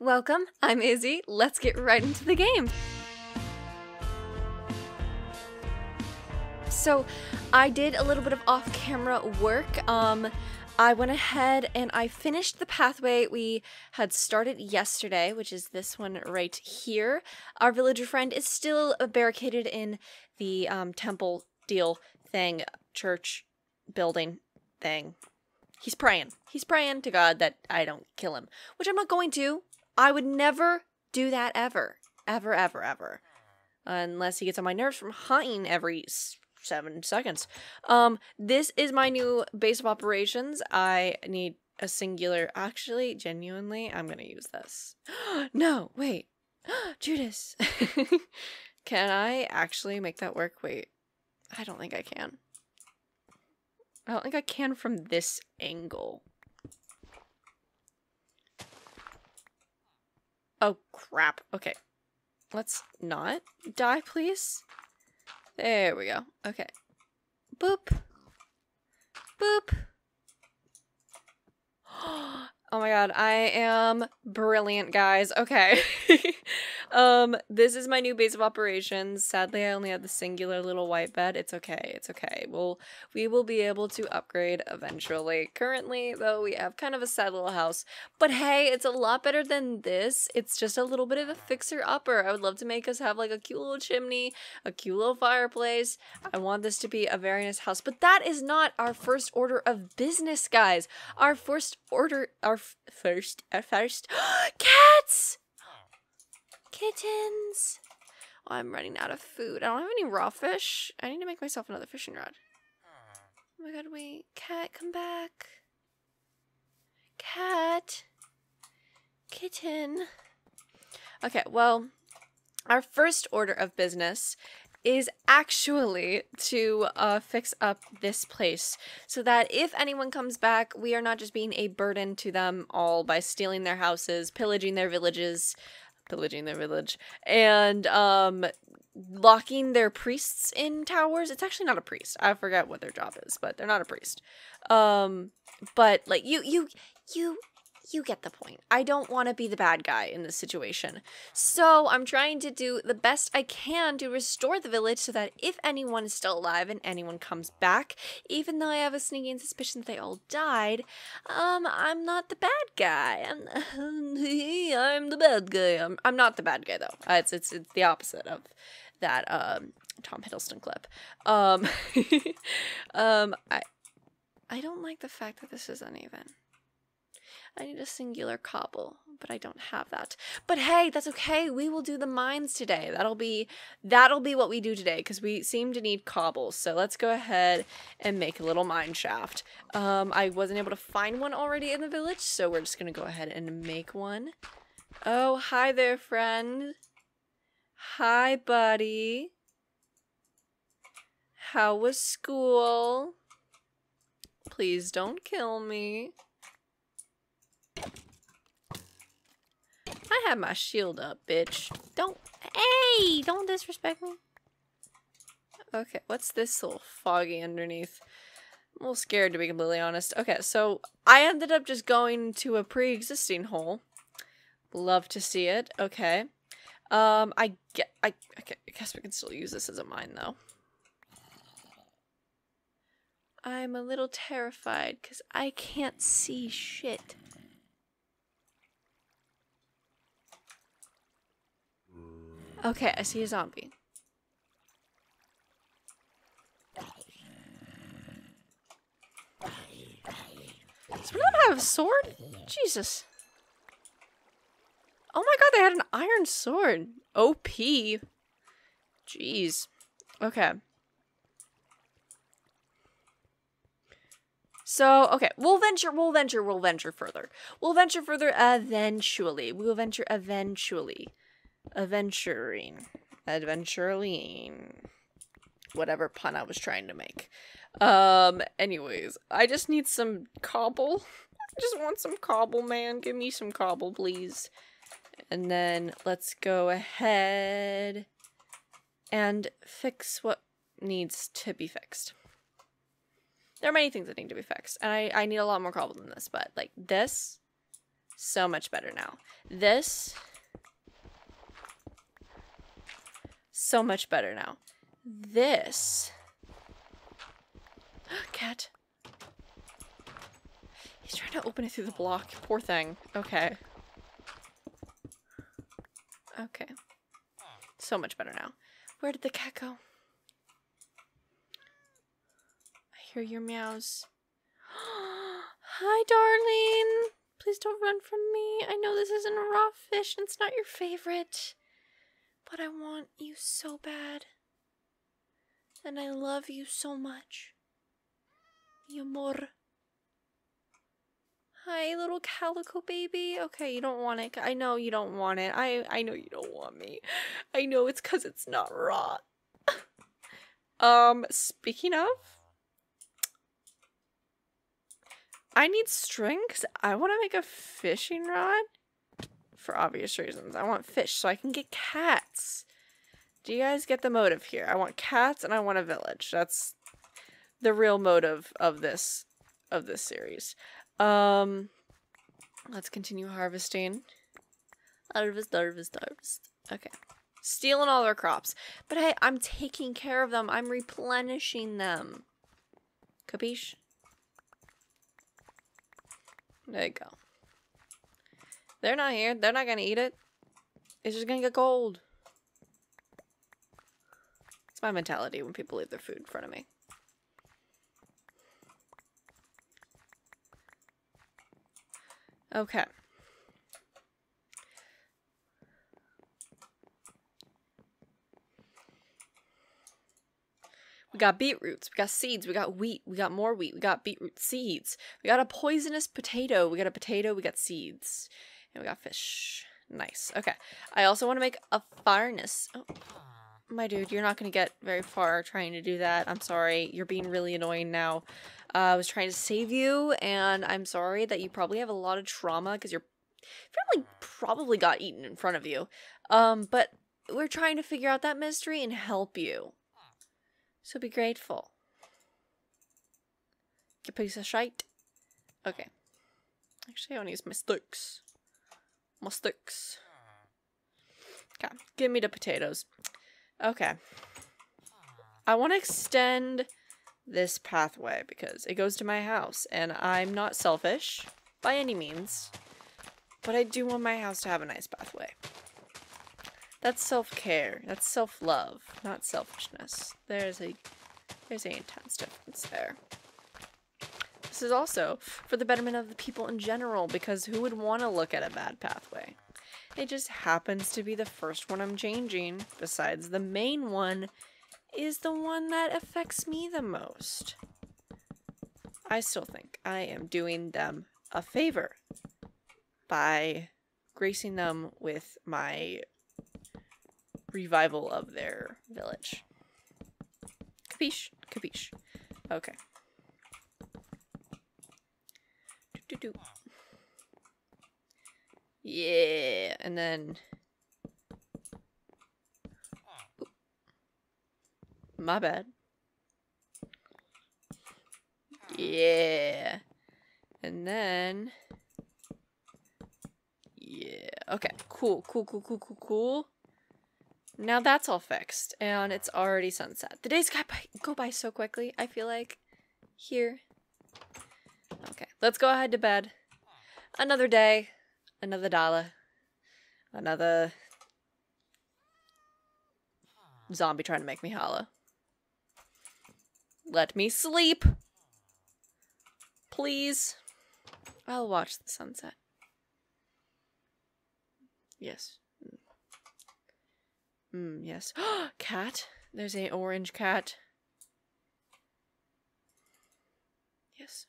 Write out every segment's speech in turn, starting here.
Welcome, I'm Izzy. Let's get right into the game. So, I did a little bit of off camera work. Um, I went ahead and I finished the pathway we had started yesterday, which is this one right here. Our villager friend is still barricaded in the um, temple deal thing, church building thing. He's praying. He's praying to God that I don't kill him, which I'm not going to. I would never do that ever. Ever, ever, ever. Unless he gets on my nerves from hunting every seven seconds. Um, this is my new base of operations. I need a singular. Actually, genuinely, I'm gonna use this. no, wait. Judas. can I actually make that work? Wait. I don't think I can. I don't think I can from this angle. Oh, crap. Okay. Let's not die, please. There we go. Okay. Boop. Boop. Oh my god, I am brilliant, guys. Okay. um, this is my new base of operations. Sadly, I only have the singular little white bed. It's okay. It's okay. We'll we will be able to upgrade eventually. Currently, though, we have kind of a sad little house. But hey, it's a lot better than this. It's just a little bit of a fixer upper. I would love to make us have like a cute little chimney, a cute little fireplace. I want this to be a very nice house. But that is not our first order of business, guys. Our first order our first, our first cats, kittens. Oh, I'm running out of food. I don't have any raw fish. I need to make myself another fishing rod. Oh my god, wait. Cat, come back. Cat. Kitten. Okay, well, our first order of business is actually to uh, fix up this place so that if anyone comes back, we are not just being a burden to them all by stealing their houses, pillaging their villages, pillaging their village, and um, locking their priests in towers. It's actually not a priest. I forget what their job is, but they're not a priest. Um, but like you, you, you you get the point. I don't want to be the bad guy in this situation. So I'm trying to do the best I can to restore the village so that if anyone is still alive and anyone comes back, even though I have a sneaking suspicion that they all died, um, I'm not the bad guy. I'm, I'm the bad guy. I'm, I'm not the bad guy though. Uh, it's, it's, it's the opposite of that, um, Tom Hiddleston clip. Um, um, I, I don't like the fact that this is uneven. I need a singular cobble, but I don't have that. But hey, that's okay. We will do the mines today. That'll be that'll be what we do today because we seem to need cobbles. So let's go ahead and make a little mine shaft. Um, I wasn't able to find one already in the village, so we're just gonna go ahead and make one. Oh, hi there, friend. Hi, buddy. How was school? Please don't kill me. I have my shield up, bitch. Don't, hey, don't disrespect me. Okay, what's this little foggy underneath? I'm a little scared to be completely honest. Okay, so I ended up just going to a pre-existing hole. Love to see it. Okay. Um, I get, I, I guess we can still use this as a mine though. I'm a little terrified because I can't see shit. Okay, I see a zombie. Does one of them have a sword? Jesus. Oh my god, they had an iron sword. OP. Jeez. Okay. So, okay, we'll venture, we'll venture, we'll venture further. We'll venture further eventually. We will venture eventually adventuring, adventuring, whatever pun I was trying to make. Um, anyways, I just need some cobble. I just want some cobble, man. Give me some cobble, please. And then let's go ahead and fix what needs to be fixed. There are many things that need to be fixed, and I, I need a lot more cobble than this, but like this, So much better now. This. So much better now. This. Cat. He's trying to open it through the block. Poor thing. Okay. Okay. So much better now. Where did the cat go? I hear your meows. Hi, darling. Please don't run from me. I know this isn't raw fish and it's not your favorite. But I want you so bad. And I love you so much. Mi amor. Hi, little calico baby. Okay, you don't want it. I know you don't want it. I I know you don't want me. I know it's cuz it's not raw. um, speaking of I need string cuz I want to make a fishing rod for obvious reasons. I want fish so I can get cats. Do you guys get the motive here? I want cats and I want a village. That's the real motive of this of this series. Um, let's continue harvesting. Harvest, harvest, harvest. Okay. Stealing all their crops. But hey, I'm taking care of them. I'm replenishing them. Capiche? There you go. They're not here. They're not gonna eat it. It's just gonna get cold. It's my mentality when people leave their food in front of me. Okay. We got beetroots, we got seeds, we got wheat, we got more wheat, we got beetroot seeds, we got a poisonous potato, we got a potato, we got seeds, and we got fish. Nice. Okay. I also want to make a furnace. Oh, my dude, you're not going to get very far trying to do that. I'm sorry. You're being really annoying now. Uh, I was trying to save you, and I'm sorry that you probably have a lot of trauma because your family probably got eaten in front of you. Um, but we're trying to figure out that mystery and help you. So be grateful. Get piece of shite. Okay. Actually, I want to use my sticks. My sticks. Okay, give me the potatoes. Okay. I want to extend this pathway because it goes to my house and I'm not selfish by any means, but I do want my house to have a nice pathway. That's self-care. That's self-love, not selfishness. There's a there's a intense difference there. This is also for the betterment of the people in general because who would want to look at a bad pathway? It just happens to be the first one I'm changing, besides the main one is the one that affects me the most. I still think I am doing them a favor by gracing them with my revival of their village. Capiche? Capiche. Okay. Do. Yeah, and then My bad. Yeah. And then... Yeah. Okay. Cool, cool, cool, cool, cool, cool. Now that's all fixed. And it's already sunset. The days go by, go by so quickly, I feel like. Here. Let's go ahead to bed. Another day. Another dollar. Another... Zombie trying to make me holla. Let me sleep. Please. I'll watch the sunset. Yes. Mm, yes. cat. There's a orange cat. Yes.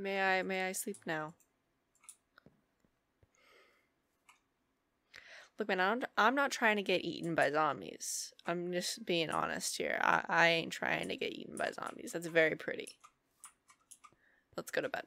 May I may I sleep now? Look, man, I'm, I'm not trying to get eaten by zombies. I'm just being honest here. I, I ain't trying to get eaten by zombies. That's very pretty. Let's go to bed.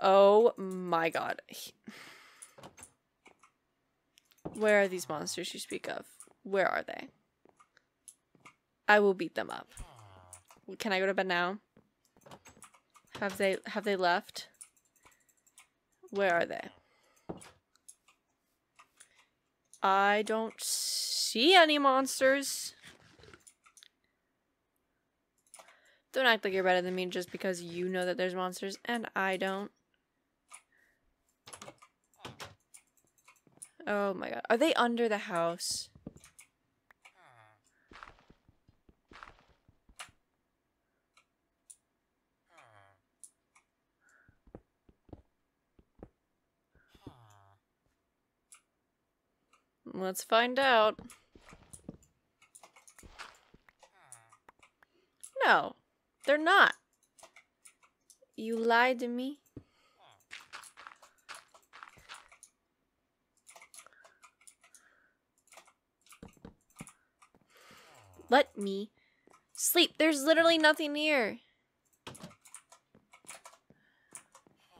Oh my god. Where are these monsters you speak of? Where are they? I will beat them up. Can I go to bed now? Have they have they left? Where are they? I don't see any monsters. Don't act like you're better than me just because you know that there's monsters and I don't. Oh my god. Are they under the house? Let's find out. No, they're not. You lied to me. Let me sleep. There's literally nothing here.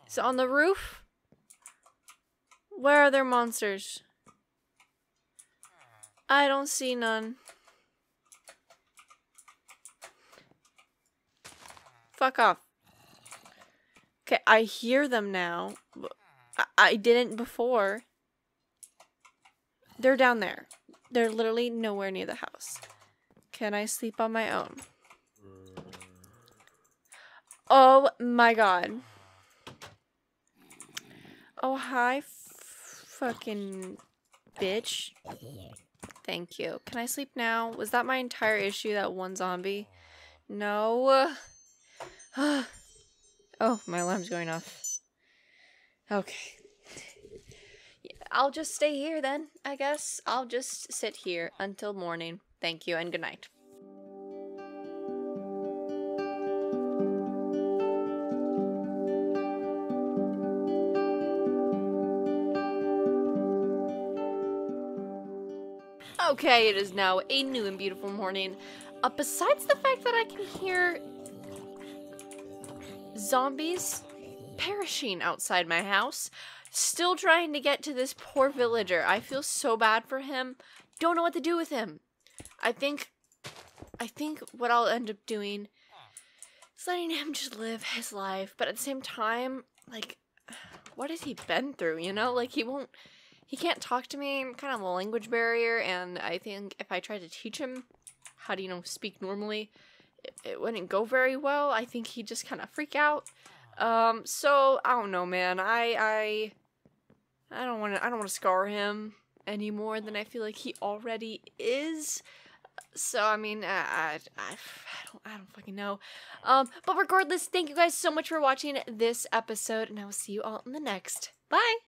Is it on the roof? Where are their monsters? I don't see none. Fuck off. Okay, I hear them now. I, I didn't before. They're down there. They're literally nowhere near the house. Can I sleep on my own? Oh my god. Oh, hi, fucking bitch. Thank you. Can I sleep now? Was that my entire issue, that one zombie? No. oh, my alarm's going off. Okay. I'll just stay here then, I guess. I'll just sit here until morning. Thank you and good night. Okay, it is now a new and beautiful morning. Uh, besides the fact that I can hear zombies perishing outside my house, still trying to get to this poor villager. I feel so bad for him. Don't know what to do with him. I think, I think what I'll end up doing is letting him just live his life. But at the same time, like, what has he been through? You know, like he won't he can't talk to me. Kind of a language barrier, and I think if I tried to teach him how to, you know, speak normally, it, it wouldn't go very well. I think he'd just kind of freak out. Um, so I don't know, man. I I I don't want to I don't want to scar him any more than I feel like he already is. So I mean, I, I, I, don't I don't fucking know. Um, but regardless, thank you guys so much for watching this episode, and I will see you all in the next. Bye.